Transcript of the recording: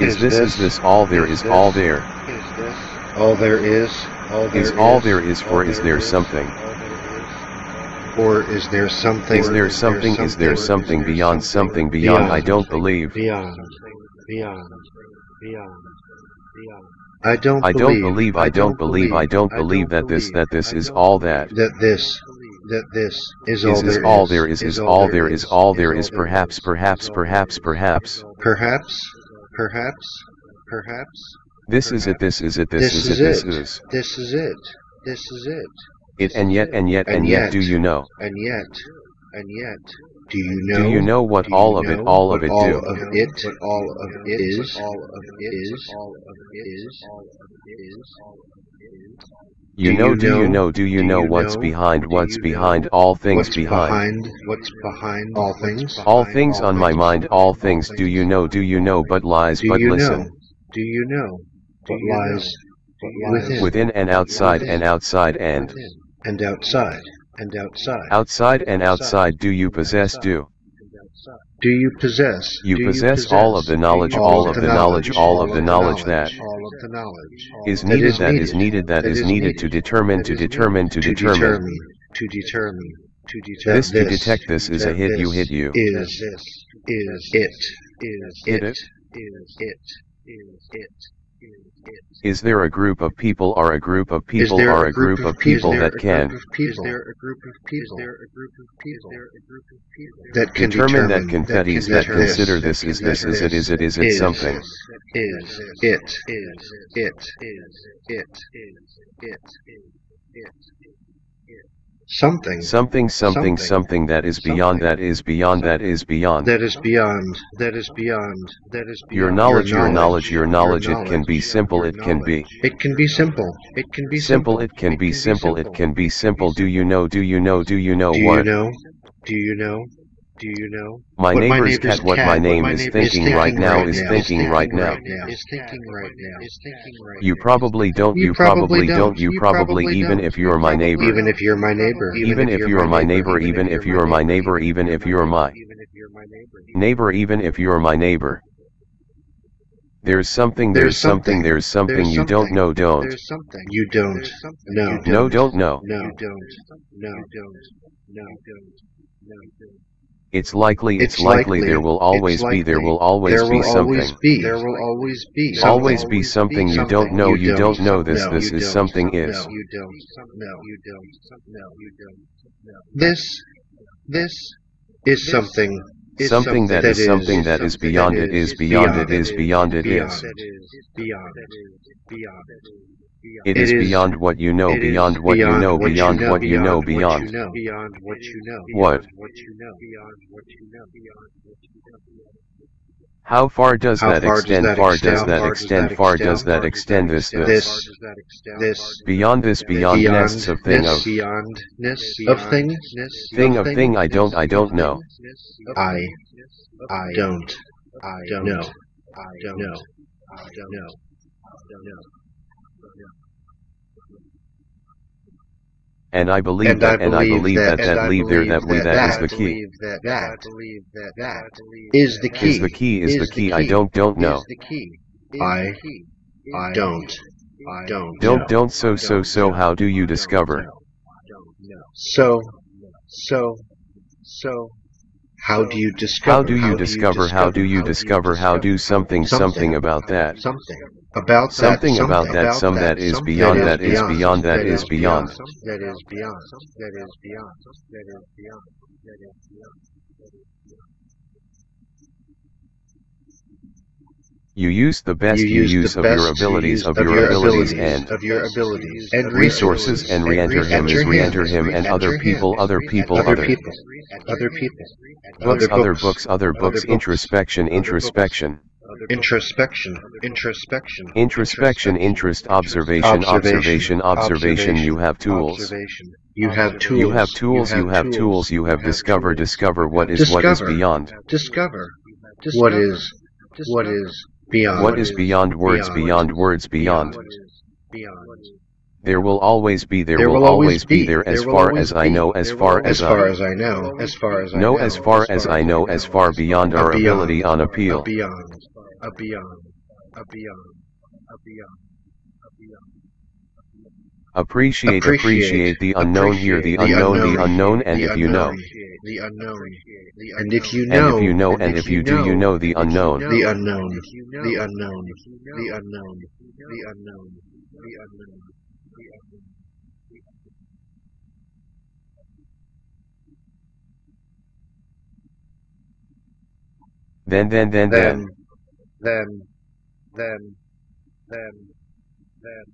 Is this is this all there is all there? All there is, all there Is all there is for is there something? Or is there something? Is there something is there something beyond something beyond I don't believe. Beyond, beyond, beyond, beyond. I don't I don't believe I don't believe I don't believe that this that this is all that. that this that this is all Is is there all there is is all there is all there is perhaps perhaps perhaps perhaps. Perhaps, perhaps, perhaps. This is it this is it this This is is it this it. is. This is it. This is it. It and yet and yet and yet do you know? And yet, and yet, do you know? Do you know what you all of it all of it all do? of it, what all of it is, all of it is, all of it is, all of it is. You know do you know- do you know what's behind what's behind all things behind? What's behind? All things. All things on my mind all things do you know do you know but lies but you listen. know? Do you know? but lies within? Within and outside and outside and and outside and outside. outside and outside do you possess do. Do you possess? You possess all of the knowledge, all of the knowledge, all of the knowledge that all of the knowledge is that needed that is needed, needed that that is is needed to determine to determine to to determine. determine, to determine, to determine. This to detect this is a hit you hit you. Is is it is Hit it it. is it is it is there a group of people or a group of people or a group of people that can that determine that confettis that consider this is this is it is it is it is something. Is it is it is it is it it something Something something Something. that is beyond that is beyond that is beyond. that is beyond that is beyond that is beyond. Your knowledge your knowledge your knowledge it can be simple it can be. it can be simple it can be simple it can be simple it can be simple. Do you know do you know do you know what do you know? Do you know do you know? My what neighbor's cat what my name is thinking right now is thinking right now. is thinking right now. Is thinking right you probably don't You you probably probably don't. don't. you You probably probably even don't. if you're my neighbor. Even if you're my neighbor. Even if you're my neighbor. even if you're my neighbor even if you're my even if you're my neighbor neighbor even if you're my neighbor. There's something There's there's something something. there's something There's you don't something. know don't. there's something you don't know. no don't know. No you don't no you don't no you don't no you don't it's likely it's It's likely likely, there will always be there will always there be will always something. be there will always be always be something you don't know you don't know this this is something is. you don't. You don't. You don't. This this is something. Something that is something that is beyond it is. beyond it is beyond it beyond it is. Beyond it beyond it it is beyond what you know beyond what you know beyond what you know beyond beyond what you know What? beyond what you know beyond what you know what how far does that extend? far does that extend? far does that extend this this this this beyond this beyond nests of thing of beyondness of things thing of thing? I don't I don't know. I I don't. I don't know. I don't know. I don't know and I believe that and I believe that that leave there that we that is the key. that that that, that is the key. Is the key is the key. I don't don't know. is the key. I I don't. I don't don't know. don't so so so how do you discover? So, so, so, how do you discover? how do you discover how do you discover how do something something about that something about that, Something about that, some that is beyond, that is beyond, that is beyond. that is beyond, that is beyond, that is beyond, that is beyond, that is beyond. You use the best you use use of your abilities use of your abilities and of your abilities and resources and re-enter him is re-enter him and other people other people other other people, other people, books other books other books introspection introspection introspection, introspection, introspection interest observation observation observation you have tools. You have tools. you have tools you have tools you have discover discover what is what is beyond Discover. What is what is beyond? what is beyond words beyond words beyond? Beyond. there will always be there There will always be there as far as I know as far as as far I as I know, as far as I know as far as I know as far beyond our ability on a appeal. beyond, a beyond, a beyond, a beyond, a beyond. Appreciate, appreciate the unknown here, the unknown, the unknown, and if you know. The unknown. And if you know. And if you know, and if you do, you know the unknown. The unknown. The unknown. The unknown. The unknown. The unknown. Then, then, then, then. Then, then, then, then, then.